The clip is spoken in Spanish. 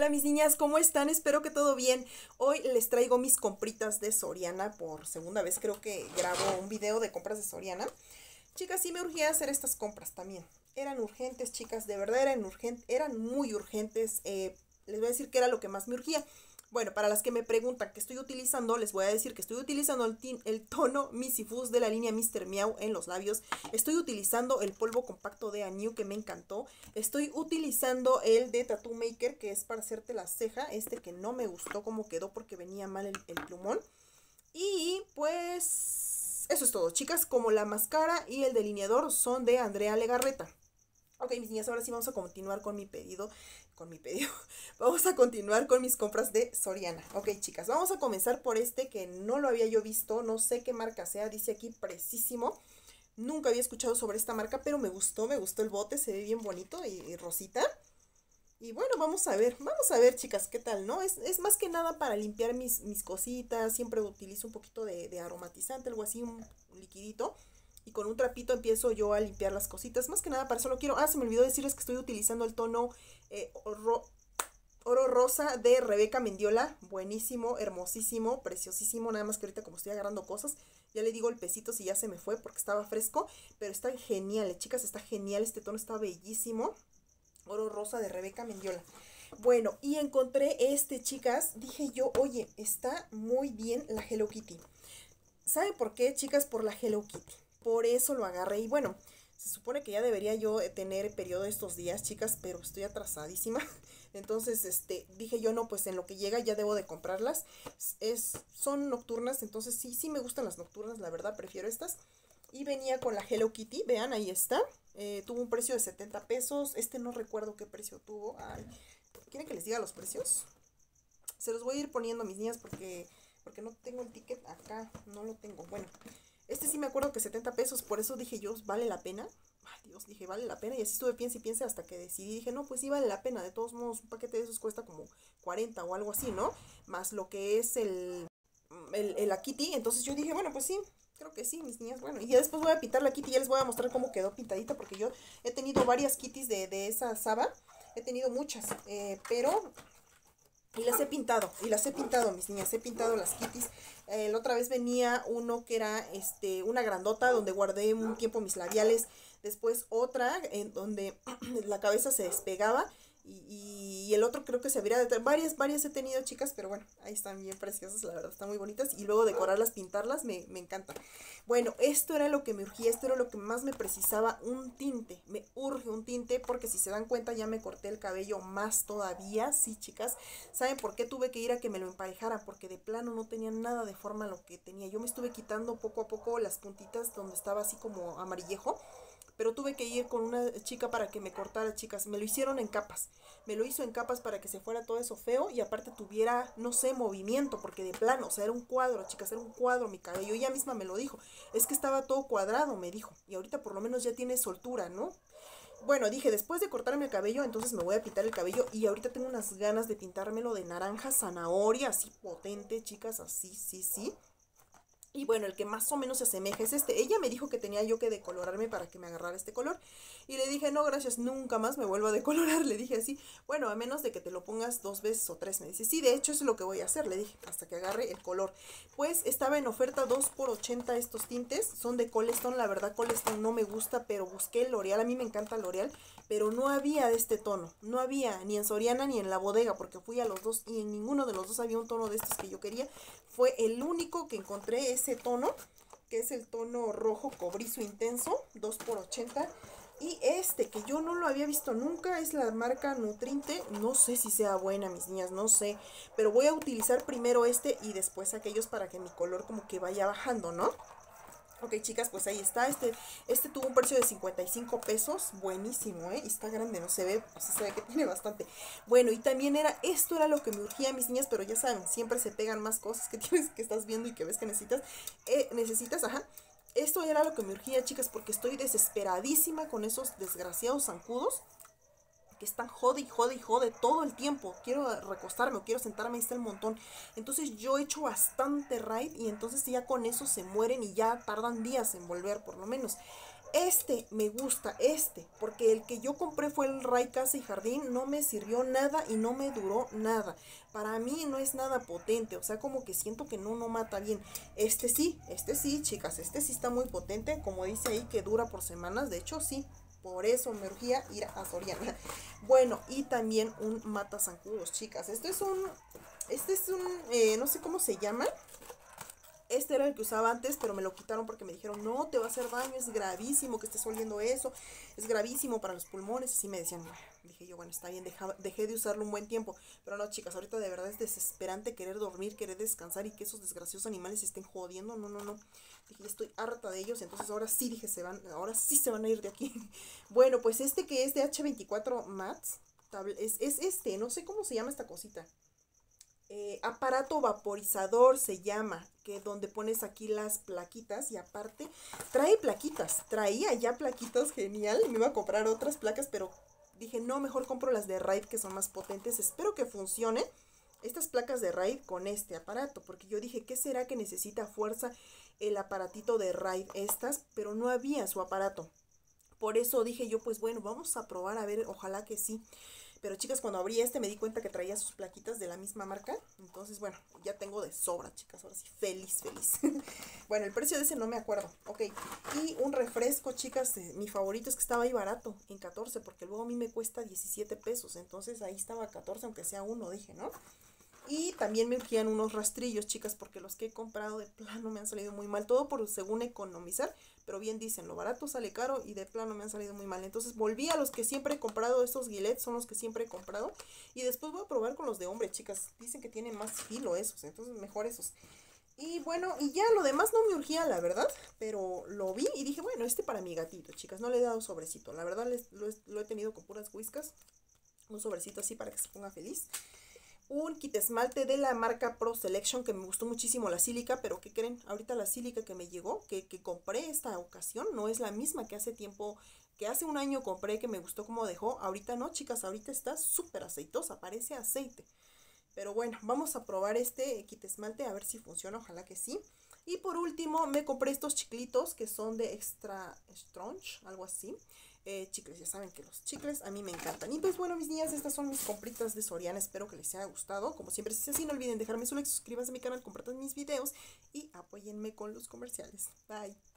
Hola mis niñas, ¿cómo están? Espero que todo bien. Hoy les traigo mis compritas de Soriana. Por segunda vez creo que grabo un video de compras de Soriana. Chicas, sí me urgía hacer estas compras también. Eran urgentes, chicas, de verdad eran urgentes, eran muy urgentes. Eh, les voy a decir que era lo que más me urgía. Bueno, para las que me preguntan qué estoy utilizando, les voy a decir que estoy utilizando el, tono Missy Fuzz de la línea Mr. Meow en los labios. Estoy utilizando el polvo compacto de Anew que me encantó. Estoy utilizando el de Tattoo Maker que es para hacerte la ceja. Este que no me gustó cómo quedó porque venía mal el, el plumón. Y pues eso es todo, chicas. Como la máscara y el delineador son de Andrea Legarreta. Ok, mis niñas, ahora sí vamos a continuar con mi pedido con mi pedido. Vamos a continuar con mis compras de Soriana. Ok, chicas, vamos a comenzar por este que no lo había yo visto, no sé qué marca sea, dice aquí precisísimo. Nunca había escuchado sobre esta marca, pero me gustó, me gustó el bote, se ve bien bonito y, rosita. Y bueno, vamos a ver, vamos a ver, chicas, qué tal, ¿no? Es, es más que nada para limpiar mis, mis cositas, siempre utilizo un poquito de, de aromatizante, algo así, un, un liquidito y con un trapito empiezo yo a limpiar las cositas. Más que nada para eso lo quiero. Ah, se me olvidó decirles que estoy utilizando el tono eh, oro, rosa de Rebeca Mendiola. Buenísimo, hermosísimo, preciosísimo. Nada más que ahorita como estoy agarrando cosas, ya le digo el pesito si ya se me fue porque estaba fresco. Pero está genial, eh, chicas, está genial. Este tono está bellísimo. Oro rosa de Rebeca Mendiola. Bueno, y encontré este, chicas. Dije yo, oye, está muy bien la Hello Kitty. ¿Saben por qué, chicas? Por la Hello Kitty. Por eso lo agarré y bueno, se supone que ya debería yo tener periodo estos días, chicas, pero estoy atrasadísima. Entonces, este, dije yo, no, pues en lo que llega ya debo de comprarlas. Es, son nocturnas, entonces sí, sí me gustan las nocturnas, la verdad, prefiero estas. Y venía con la Hello Kitty, vean, ahí está. Eh, tuvo un precio de 70 pesos. Este no recuerdo qué precio tuvo. ¿Quieren que les diga los precios? Se los voy a ir poniendo, mis niñas, porque, porque no tengo el ticket acá. No lo tengo. Bueno, este sí me acuerdo que 70 pesos, por eso dije yo, ¿vale la pena? Ay, Dios, dije, ¿vale la pena? Y así estuve piense y piense hasta que decidí, dije, no, pues sí vale la pena. De todos modos, un paquete de esos cuesta como 40 o algo así, ¿no? Más lo que es el, el, el la Kitty. Entonces yo dije, bueno, pues sí, creo que sí, mis niñas. Bueno, y ya después voy a pintar la Kitty, ya les voy a mostrar cómo quedó pintadita, porque yo he tenido varias Kitties de, de esa Saba. He tenido muchas, eh, pero y las he pintado, y las he pintado, mis niñas, he pintado las kitties. Eh, la otra vez venía uno que era este una grandota donde guardé un tiempo mis labiales. Después otra en donde la cabeza se despegaba y, el otro creo que se habría de varias, varias he tenido chicas, pero bueno, ahí están bien preciosas, la verdad, están muy bonitas. Y luego decorarlas, pintarlas, me, me encanta. Bueno, esto era lo que me urgía, esto era lo que más me precisaba, un tinte. Me urge un tinte porque si se dan cuenta ya me corté el cabello más todavía, sí chicas. ¿Saben por qué tuve que ir a que me lo emparejara? Porque de plano no tenía nada de forma lo que tenía. Yo me estuve quitando poco a poco las puntitas donde estaba así como amarillejo pero tuve que ir con una chica para que me cortara, chicas. Me lo hicieron en capas. Me lo hizo en capas para que se fuera todo eso feo y aparte tuviera, no sé, movimiento, porque de plano, o sea, era un cuadro, chicas, era un cuadro mi cabello. Ella misma me lo dijo. Es que estaba todo cuadrado, me dijo. Y ahorita por lo menos ya tiene soltura, ¿no? Bueno, dije, después de cortarme el cabello, entonces me voy a pintar el cabello y ahorita tengo unas ganas de pintármelo de naranja zanahoria, así potente, chicas, así, sí, sí. Y bueno, el que más o menos se asemeja es este. Ella me dijo que tenía yo que decolorarme para que me agarrara este color. Y le dije, no, gracias, nunca más me vuelvo a decolorar. Le dije así, bueno, a menos de que te lo pongas dos veces o tres. Me dice, sí, de hecho, eso es lo que voy a hacer. Le dije, hasta que agarre el color. Pues estaba en oferta 2 por 80 estos tintes. Son de Colestone. La verdad, Colestone no me gusta, pero busqué L'Oreal. A mí me encanta L'Oreal. Pero no había de este tono. No había ni en Soriana ni en la bodega. Porque fui a los dos y en ninguno de los dos había un tono de estos que yo quería. Fue el único que encontré ese tono, que es el tono rojo cobrizo intenso, 2x80. Y este, que yo no lo había visto nunca, es la marca Nutrinte. No sé si sea buena, mis niñas, no sé. Pero voy a utilizar primero este y después aquellos para que mi color como que vaya bajando, ¿no? Ok, chicas, pues ahí está. Este, este tuvo un precio de 55 pesos. Buenísimo, ¿eh? Está grande, no se ve, pues se ve que tiene bastante. Bueno, y también era, esto era lo que me urgía, mis niñas, pero ya saben, siempre se pegan más cosas que tienes, que estás viendo y que ves que necesitas. Eh, necesitas, ajá. Esto era lo que me urgía, chicas, porque estoy desesperadísima con esos desgraciados zancudos que están jode y jode y jode todo el tiempo. Quiero recostarme o quiero sentarme, ahí está el montón. Entonces yo he hecho bastante raid y entonces ya con eso se mueren y ya tardan días en volver por lo menos. Este me gusta, este, porque el que yo compré fue el Ray Casa y Jardín, no me sirvió nada y no me duró nada. Para mí no es nada potente, o sea, como que siento que no, no mata bien. Este sí, este sí, chicas, este sí está muy potente, como dice ahí que dura por semanas, de hecho sí, por eso me urgía ir a Soriana. Bueno, y también un mata zancudos, chicas. Este es un, este es un, eh, no sé cómo se llama, este era el que usaba antes, pero me lo quitaron porque me dijeron, no, te va a hacer daño, es gravísimo que estés oliendo eso, es gravísimo para los pulmones. Así me decían, dije yo, bueno, está bien, dejé de usarlo un buen tiempo. Pero no, chicas, ahorita de verdad es desesperante querer dormir, querer descansar y que esos desgraciosos animales estén jodiendo. No, no, no. Dije, estoy harta de ellos, entonces ahora sí dije, se van, ahora sí se van a ir de aquí. bueno, pues este que es de H24 Mats, es, es este, no sé cómo se llama esta cosita. Eh, aparato vaporizador se llama, que donde pones aquí las plaquitas y aparte trae plaquitas, traía ya plaquitas, genial, me iba a comprar otras placas, pero dije, no, mejor compro las de Raid que son más potentes, espero que funcione estas placas de Raid con este aparato, porque yo dije, ¿qué será que necesita fuerza el aparatito de Raid estas? Pero no había su aparato. Por eso dije yo, pues bueno, vamos a probar a ver, ojalá que sí. Pero chicas, cuando abrí este me di cuenta que traía sus plaquitas de la misma marca. Entonces, bueno, ya tengo de sobra, chicas. Ahora sí, feliz, feliz. bueno, el precio de ese no me acuerdo. Ok. Y un refresco, chicas. Eh, mi favorito es que estaba ahí barato, en 14, porque luego a mí me cuesta 17 pesos. Entonces ahí estaba 14, aunque sea uno, dije, ¿no? Y también me urgían unos rastrillos, chicas, porque los que he comprado de plano me han salido muy mal. Todo por según economizar, pero bien dicen, lo barato sale caro y de plano me han salido muy mal. Entonces volví a los que siempre he comprado, estos guilets son los que siempre he comprado. Y después voy a probar con los de hombre, chicas. Dicen que tienen más filo esos, entonces mejor esos. Y bueno, y ya lo demás no me urgía, la verdad, pero lo vi y dije, bueno, este para mi gatito, chicas, no le he dado sobrecito. La verdad lo, lo he tenido con puras whiskas. Un sobrecito así para que se ponga feliz un kit esmalte de la marca Pro Selection que me gustó muchísimo la sílica, pero ¿qué creen? Ahorita la sílica que me llegó, que, que compré esta ocasión, no es la misma que hace tiempo, que hace un año compré que me gustó como dejó. Ahorita no, chicas, ahorita está súper aceitosa, parece aceite. Pero bueno, vamos a probar este kit esmalte a ver si funciona, ojalá que sí. Y por último me compré estos chiclitos que son de Extra Strong, algo así. Eh, chicles, ya saben que los chicles a mí me encantan. Y pues bueno, mis niñas, estas son mis compritas de Soriana. Espero que les haya gustado. Como siempre, si es así, no olviden dejarme su like, suscríbanse a mi canal, compartan mis videos y apóyenme con los comerciales. Bye.